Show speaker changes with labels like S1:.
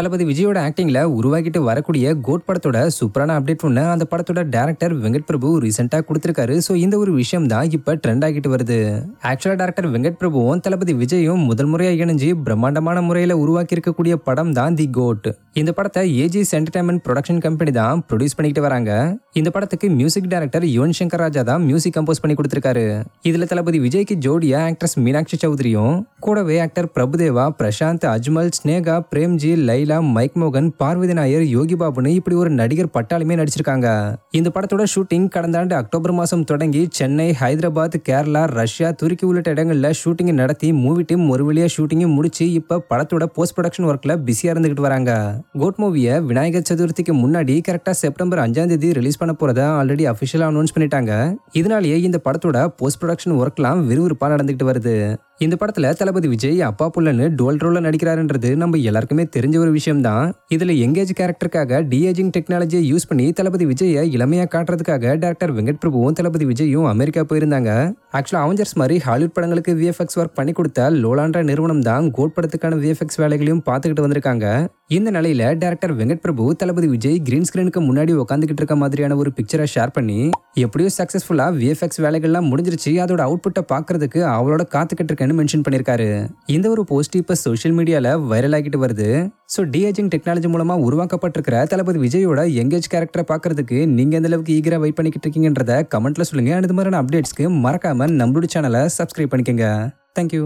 S1: தளபதி விஜயோட ஆக்டிங்கில் உருவாக்கிட்டு வரக்கூடிய கோட் படத்தோட சூப்பரான அப்டேட் ஒன்று அந்த படத்தோட டேரக்டர் வெங்கட் பிரபு ரீசெண்டாக கொடுத்துருக்காரு. ஸோ இந்த ஒரு விஷயம் தான் இப்போ ட்ரெண்ட் ஆகிட்டு வருது. ஆக்சுவலாக டேரக்டர் வெங்கட் பிரபுவும் தளபதி விஜயும் முதல் முறையாக இணைஞ்சு பிரம்மாண்டமான முறையில் உருவாக்கி இருக்கக்கூடிய படம் தான் தி கோட் இந்த படத்தை ஏஜிஸ் என்டர்டைன்மெண்ட் ப்ரொடக்ஷன் கம்பெனி தான் ப்ரொடியூஸ் பண்ணிக்கிட்டு வராங்க. இந்த படத்துக்கு மியூசிக் டைரக்டர் யுவன் சங்கர் ராஜா தான் மியூசிக் கம்போஸ் பண்ணி கொடுத்துருக்காரு. இதுல தளபதி விஜய்க்கு ஜோடியா ஆக்ட்ரஸ் மீனாட்சி சௌத்ரியும் கூடவே ஆக்டர் பிரபுதேவா பிரசாந்த் அஜ்மல் ஸ்னேகா பிரேம்ஜி லைலா மைக் மோகன் பார்வதி நாயர் யோகி பாபுன்னு இப்படி ஒரு நடிகர் பட்டாலுமே நடிச்சிருக்காங்க. இந்த படத்தோட ஷூட்டிங் கடந்த ஆண்டு அக்டோபர் மாசம் தொடங்கி சென்னை ஹைதராபாத் கேரளா ரஷ்யா துருக்கி உள்ளிட்ட இடங்களில் ஷூட்டிங் நடத்தி மூவி டீம் ஒரு வழியா ஷூட்டிங்கும் முடிச்சு இப்ப படத்தோட போஸ்ட் ப்ரொடக்ஷன் ஒர்க்ல பிஸியா இருந்துகிட்டு வராங்க. கோட் மூவியை விநாயகர் சதுர்த்திக்கு முன்னாடி கரெக்டா செப்டம்பர் அஞ்சாம் தேதி ரிலீஸ் பண்ண போறத ஆல்ரெடி அபிஷியலா அனௌன்ஸ் பண்ணிட்டாங்க. இதனாலேயே இந்த படத்தோட போஸ்ட் ப்ரொடக்ஷன் ஒர்க்லாம் விறுவிறுப்பா நடந்துகிட்டு வருது. இந்த படத்துல தளபதி விஜய் அப்பா புள்ளன்னு டுவல் ரோல்ல நடிக்கிறாருன்றது நம்ம எல்லாருக்குமே தெரிஞ்ச ஒரு விஷயம். தான் இதுல எங்கேஜ் கேரக்டருக்காக டிஏஜிங் டெக்னாலஜியை யூஸ் பண்ணி தளபதி விஜயை இளமையாக காட்டுறதுக்காக டேரக்டர் வெங்கட் பிரபுவும் தளபதி விஜயும் அமெரிக்கா போயிருந்தாங்க. ஆக்சுவலாக அவஞ்சர்ஸ் மாதிரி ஹாலிவுட் படங்களுக்கு விஎஃப்எக்ஸ் ஒர்க் பண்ணி கொடுத்த லோலான்ற நிறுவனம் தான் கோட் படத்துக்கான விஎஃப்எக்ஸ் வேலைகளையும் பார்த்துக்கிட்டு வந்திருக்காங்க. இந்த நிலையில டேரக்டர் வெங்கட் பிரபு தளபதி விஜய் கிரீன் ஸ்கிரீனுக்கு முன்னாடி உட்காந்துக்கிட்டு இருக்க மாதிரியான ஒரு பிக்சரை ஷேர் பண்ணி எப்படியோ சக்சஸ்ஃபுல்லா விஎஃப்எக்ஸ் வேலைகள்லாம் முடிஞ்சிருச்சு அதோட அவுட்புட்டை பார்க்கறதுக்கு அவளோட காத்துக்கிட்டு இருக்கேன்னு மென்ஷன் பண்ணியிருக்காரு இந்த ஒரு போஸ்ட் இப்போ சோஷியல் மீடியால வைரல் ஆகிட்டு வருது. ஸோ டிஏஜிங் டெக்னாலஜி மூலமா உருவாக்கப்பட்டிருக்கிற தளபதி விஜயோட எங்கேஜ் கேரக்டரை பார்க்கறதுக்கு நீங்க எந்த அளவுக்கு ஈகரா வெயிட் பண்ணிக்கிட்டு இருக்கீங்கன்றத கமெண்ட்ல சொல்லுங்க. அந்த மாதிரியான அப்டேட்ஸ்க்கு மறக்காம மறக்காமல் நம்மளோட சேனலை சப்ஸ்கிரைப் பண்ணிக்கோங்க. தேங்க்யூ